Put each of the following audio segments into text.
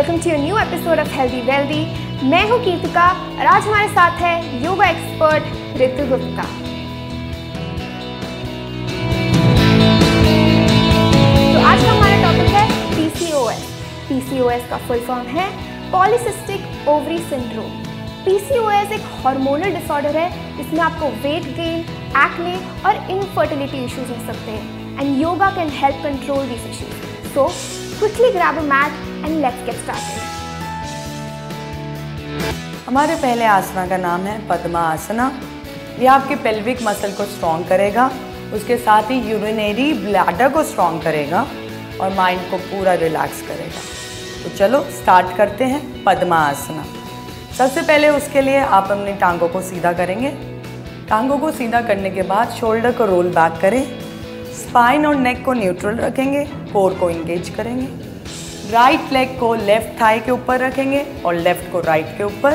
Welcome to new episode of healthy wealthy मैं हूँ कीर्तिका और आज हमारे साथ है योगा एक्सपर्ट ऋतु गुप्ता। तो आज का हमारा टॉपिक है पीसीओएस पीसीओएस का फुल फॉर्म है पॉलिसिस्टिक ओवरी सिंड्रोम पीसीओएस एक हार्मोनल डिसऑर्डर है, जिसमें आपको वेट गेन एक्ने और इनफर्टिलिटी इश्यूज़ हो सकते हैं and yoga can help control this issues so quickly grab a mat and let's get started हमारे पहले आसना का नाम है पद्मा आसना। ये आपके पेल्विक मसल को स्ट्रॉन्ग करेगा, उसके साथ ही यूरिनरी ब्लैडर को स्ट्रॉन्ग करेगा और माइंड को पूरा रिलैक्स करेगा। तो चलो स्टार्ट करते हैं पद्मा आसना। सबसे पहले उसके लिए आप अपनी टांगों को सीधा करेंगे। टांगों को सीधा करने के बाद शोल्डर को रोल बैक करें। स्पाइन और नेक को न्यूट्रल रखेंगे कोर को इंगेज करेंगे। राइट लेग को लेफ़्ट थाई के ऊपर रखेंगे और लेफ़्ट को राइट के ऊपर।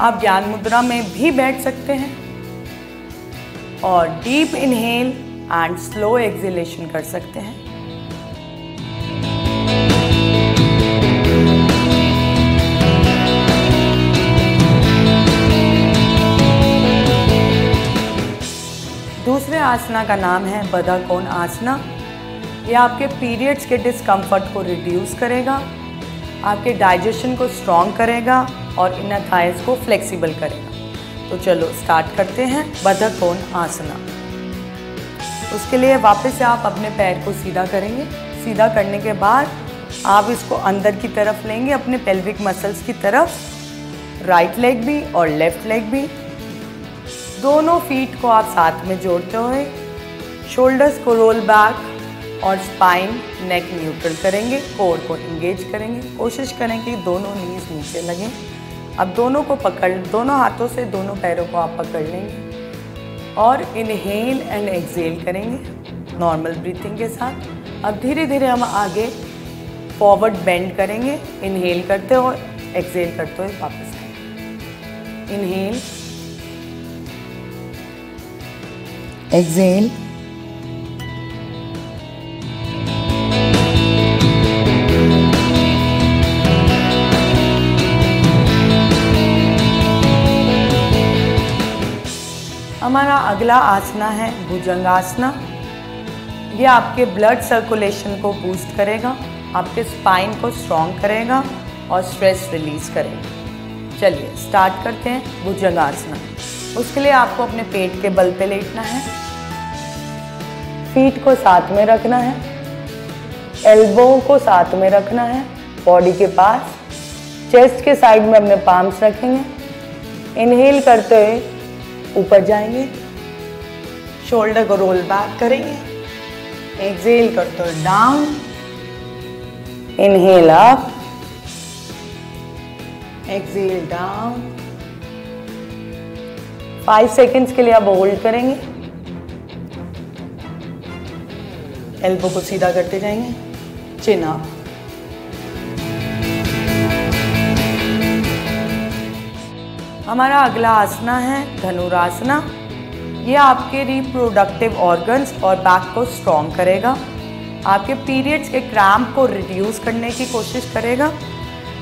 आप ज्ञान मुद्रा में भी बैठ सकते हैं और deep inhale and slow exhalation कर सकते हैं। दूसरे आसना का नाम है बधा कोण आसना। ये आपके पीरियड्स के डिस्कम्फर्ट को रिड्यूस करेगा, आपके डाइजेशन को स्ट्रॉन्ग करेगा और इनर थाइस को फ्लेक्सिबल करेगा। तो चलो स्टार्ट करते हैं, बधा कोण आसना। उसके लिए वापस से आप अपने पैर को सीधा करेंगे। सीधा करने के बाद आप इसको अंदर की तरफ़ लेंगे, अपने पेल्विक मसल्स की तरफ़। राइट लेग भी और लेफ़्ट लेग भी। दोनों फीट को आप साथ में जोड़ते हुए शोल्डर्स को रोल बैक और स्पाइन नेक न्यूट्रल करेंगे कोर को इंगेज करेंगे। कोशिश करें कि दोनों नीज नीचे लगें। अब दोनों को पकड़, दोनों हाथों से दोनों पैरों को आप पकड़ लेंगे और इनहेल एंड एक्सेल करेंगे नॉर्मल ब्रीथिंग के साथ। अब धीरे धीरे हम आगे फॉरवर्ड बेंड करेंगे इनहेल करते हुए एक्सेल करते हुए वापस इनहेल exhale. हमारा अगला आसना है भुजंगासना। ये आपके ब्लड सर्कुलेशन को बूस्ट करेगा, आपके स्पाइन को स्ट्रॉन्ग करेगा और स्ट्रेस रिलीज़ करेगा। चलिए स्टार्ट करते हैं भुजंगासना। उसके लिए आपको अपने पेट के बल पे लेटना है। फीट को साथ में रखना है। एल्बो को साथ में रखना है बॉडी के पास। चेस्ट के साइड में अपने पाम्स रखेंगे। इनहेल करते हुए ऊपर जाएँगे शोल्डर को रोल बैक करेंगे एक्सेल करते हुए down inhale up exhale down five seconds के लिए आप होल्ड करेंगे एल्बो को सीधा करते जाएँगे चिन अप हमारा अगला आसना है धनुरासना। ये आपके रिप्रोडक्टिव ऑर्गन्स और बैक को स्ट्रॉन्ग करेगा। आपके पीरियड्स के क्रैम्प को रिड्यूस करने की कोशिश करेगा।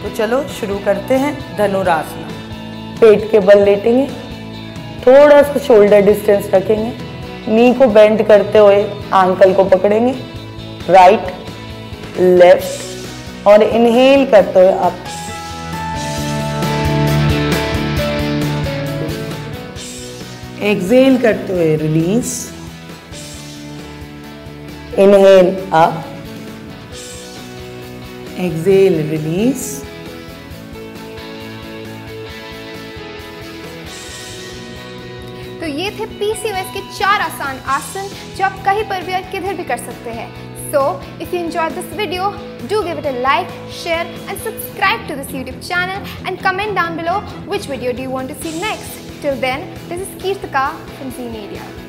तो चलो शुरू करते हैं धनुरासना। पेट के बल लेटेंगे। थोड़ा सा शोल्डर डिस्टेंस रखेंगे। नी को बेंड करते हुए आंकल को पकड़ेंगे। राइट लेफ़्ट और इनहेल करते हुए अप एक्सेल करते हुए release inhale up exhale release तो ये थे पीसीएस के चार आसान आसन जो आप कहीं पर भी और किधर भी कर सकते हैं। So if you enjoy this video do give it a like share and subscribe to this YouTube channel and comment down below which video do you want to see next till then this is Kirtika from Z Media